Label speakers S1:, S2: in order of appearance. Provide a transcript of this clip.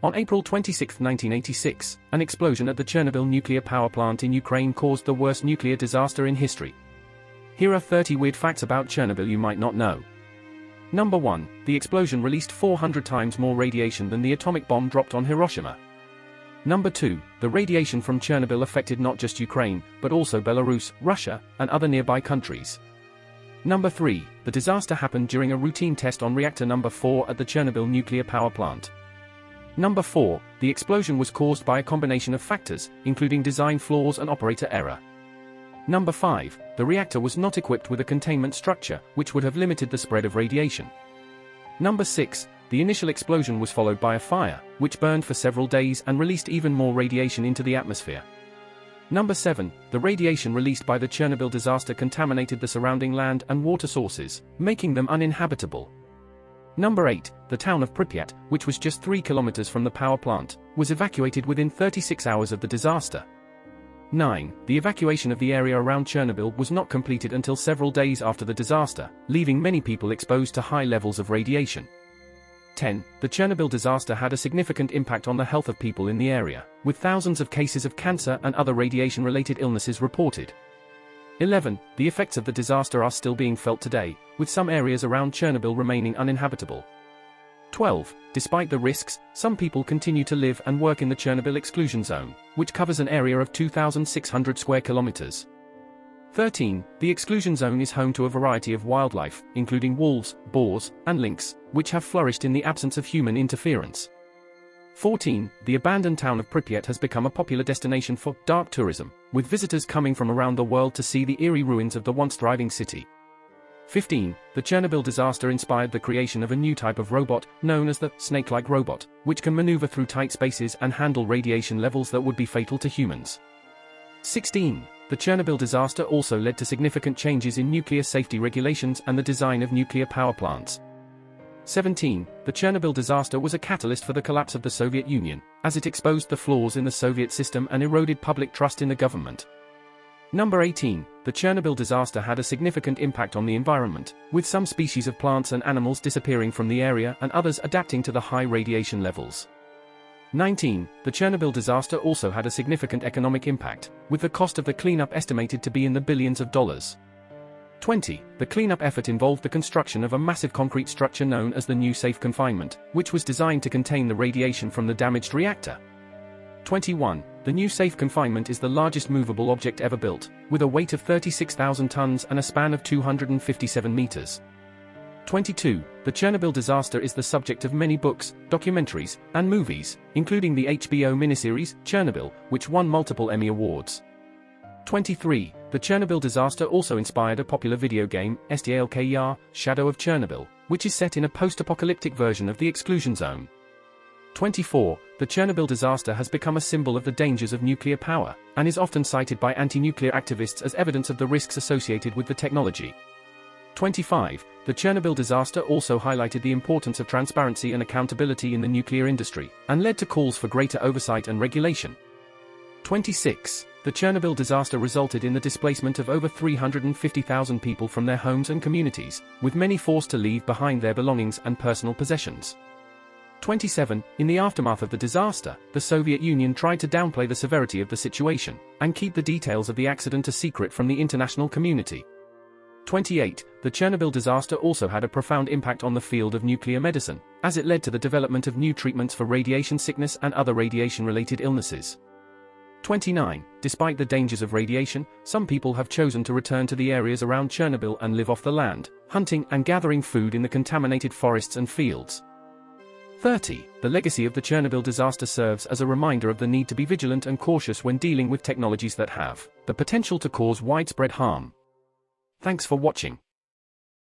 S1: On April 26, 1986, an explosion at the Chernobyl nuclear power plant in Ukraine caused the worst nuclear disaster in history. Here are 30 weird facts about Chernobyl you might not know. Number 1. The explosion released 400 times more radiation than the atomic bomb dropped on Hiroshima. Number 2. The radiation from Chernobyl affected not just Ukraine, but also Belarus, Russia, and other nearby countries. Number 3. The disaster happened during a routine test on reactor number 4 at the Chernobyl nuclear power plant. Number 4. The explosion was caused by a combination of factors, including design flaws and operator error. Number 5. The reactor was not equipped with a containment structure, which would have limited the spread of radiation. Number 6. The initial explosion was followed by a fire, which burned for several days and released even more radiation into the atmosphere. Number 7. The radiation released by the Chernobyl disaster contaminated the surrounding land and water sources, making them uninhabitable. Number 8, the town of Pripyat, which was just 3 kilometers from the power plant, was evacuated within 36 hours of the disaster. 9. The evacuation of the area around Chernobyl was not completed until several days after the disaster, leaving many people exposed to high levels of radiation. 10. The Chernobyl disaster had a significant impact on the health of people in the area, with thousands of cases of cancer and other radiation-related illnesses reported. 11. The effects of the disaster are still being felt today, with some areas around Chernobyl remaining uninhabitable. 12. Despite the risks, some people continue to live and work in the Chernobyl exclusion zone, which covers an area of 2,600 square kilometers. 13. The exclusion zone is home to a variety of wildlife, including wolves, boars, and lynx, which have flourished in the absence of human interference. 14. The abandoned town of Pripyat has become a popular destination for dark tourism, with visitors coming from around the world to see the eerie ruins of the once thriving city. 15. The Chernobyl disaster inspired the creation of a new type of robot, known as the snake-like robot, which can maneuver through tight spaces and handle radiation levels that would be fatal to humans. 16. The Chernobyl disaster also led to significant changes in nuclear safety regulations and the design of nuclear power plants. 17. The Chernobyl disaster was a catalyst for the collapse of the Soviet Union, as it exposed the flaws in the Soviet system and eroded public trust in the government. Number 18. The Chernobyl disaster had a significant impact on the environment, with some species of plants and animals disappearing from the area and others adapting to the high radiation levels. 19. The Chernobyl disaster also had a significant economic impact, with the cost of the cleanup estimated to be in the billions of dollars. 20. The cleanup effort involved the construction of a massive concrete structure known as the New Safe Confinement, which was designed to contain the radiation from the damaged reactor. 21. The New Safe Confinement is the largest movable object ever built, with a weight of 36,000 tons and a span of 257 meters. 22. The Chernobyl disaster is the subject of many books, documentaries, and movies, including the HBO miniseries, Chernobyl, which won multiple Emmy Awards. 23. The Chernobyl disaster also inspired a popular video game, S.T.A.L.K.E.R., Shadow of Chernobyl, which is set in a post-apocalyptic version of the exclusion zone. 24. The Chernobyl disaster has become a symbol of the dangers of nuclear power, and is often cited by anti-nuclear activists as evidence of the risks associated with the technology. 25. The Chernobyl disaster also highlighted the importance of transparency and accountability in the nuclear industry, and led to calls for greater oversight and regulation. 26. The Chernobyl disaster resulted in the displacement of over 350,000 people from their homes and communities, with many forced to leave behind their belongings and personal possessions. 27. In the aftermath of the disaster, the Soviet Union tried to downplay the severity of the situation, and keep the details of the accident a secret from the international community. 28. The Chernobyl disaster also had a profound impact on the field of nuclear medicine, as it led to the development of new treatments for radiation sickness and other radiation-related illnesses. 29. Despite the dangers of radiation, some people have chosen to return to the areas around Chernobyl and live off the land, hunting and gathering food in the contaminated forests and fields. 30. The legacy of the Chernobyl disaster serves as a reminder of the need to be vigilant and cautious when dealing with technologies that have the potential to cause widespread harm. Thanks for watching.